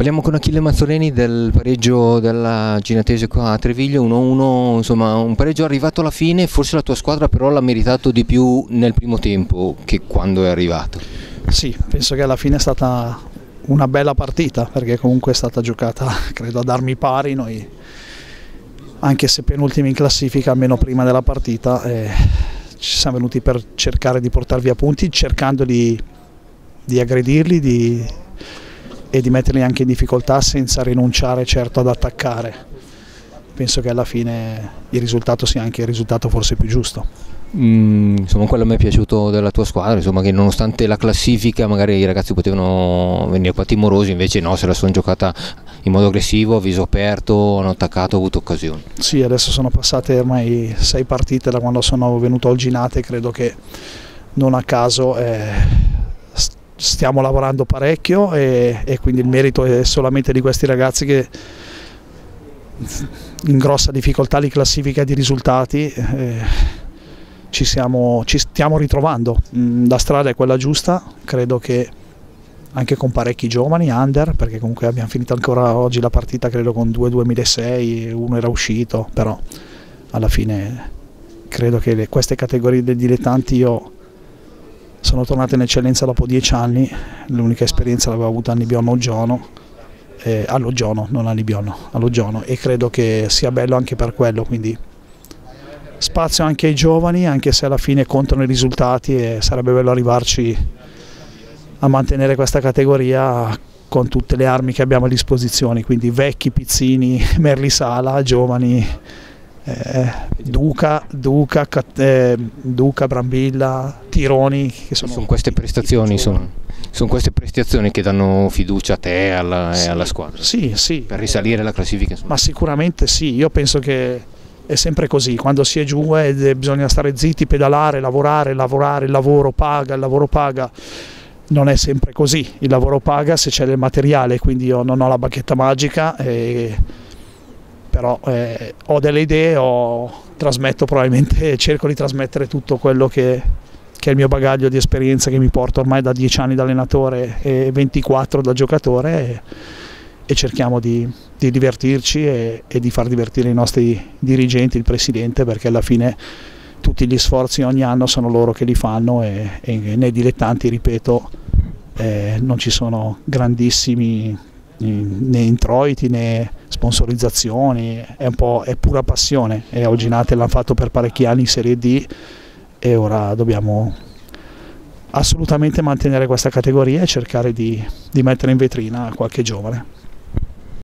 Parliamo con Achille Mazzoleni del pareggio della Ginatese qua a Treviglio, 1-1, insomma un pareggio arrivato alla fine, forse la tua squadra però l'ha meritato di più nel primo tempo che quando è arrivato. Sì, penso che alla fine è stata una bella partita perché comunque è stata giocata credo ad armi pari, noi anche se penultimi in classifica almeno prima della partita eh, ci siamo venuti per cercare di portare via punti cercando di, di aggredirli, di e di metterli anche in difficoltà senza rinunciare certo ad attaccare. Penso che alla fine il risultato sia anche il risultato forse più giusto. Mm, insomma, quello a me è piaciuto della tua squadra, insomma, che nonostante la classifica magari i ragazzi potevano venire qua timorosi, invece no, se la sono giocata in modo aggressivo, a viso aperto, hanno attaccato, avuto occasioni. Sì, adesso sono passate ormai sei partite da quando sono venuto al Ginate, credo che non a caso eh, stiamo lavorando parecchio e, e, quindi il merito è solamente di questi ragazzi che in grossa difficoltà di classifica di risultati eh, ci, siamo, ci stiamo ritrovando. Mm, la strada è quella giusta, credo che anche con parecchi giovani, under, perché comunque abbiamo finito ancora oggi la partita credo con 2 2006, uno era uscito, però alla fine credo che le, queste categorie dei dilettanti io sono tornato in eccellenza dopo dieci anni, l'unica esperienza l'avevo avuta a Nibiono Ogiono, eh, a Logiono, non a Nibiono, a Logiono e credo che sia bello anche per quello, quindi spazio anche ai giovani, anche se alla fine contano i risultati e sarebbe bello arrivarci a mantenere questa categoria con tutte le armi che abbiamo a disposizione, quindi vecchi, pizzini, merli sala, giovani eh, Duca, Duca, eh, Duca, Brambilla, Tironi. Che sono, sono queste prestazioni, sono, sono, queste prestazioni che danno fiducia a te alla, sì, e alla squadra? Sì, sì. Per risalire la classifica? Insomma. Ma sicuramente sì, io penso che è sempre così, quando si è giù eh, bisogna stare zitti, pedalare, lavorare, lavorare, il lavoro paga, il lavoro paga non è sempre così, il lavoro paga se c'è del materiale, quindi io non ho la bacchetta magica e però eh, ho delle idee, ho, trasmetto probabilmente, cerco di trasmettere tutto quello che, che, è il mio bagaglio di esperienza che mi porto ormai da 10 anni da allenatore e 24 da giocatore e, e cerchiamo di, di divertirci e, e, di far divertire i nostri dirigenti, il presidente, perché alla fine tutti gli sforzi ogni anno sono loro che li fanno e, e nei dilettanti, ripeto, eh, non ci sono grandissimi né introiti né sponsorizzazioni, è è pura passione e oggi Nate l'hanno fatto per parecchi anni in Serie D e ora dobbiamo assolutamente mantenere questa categoria e cercare di, di mettere in vetrina qualche giovane.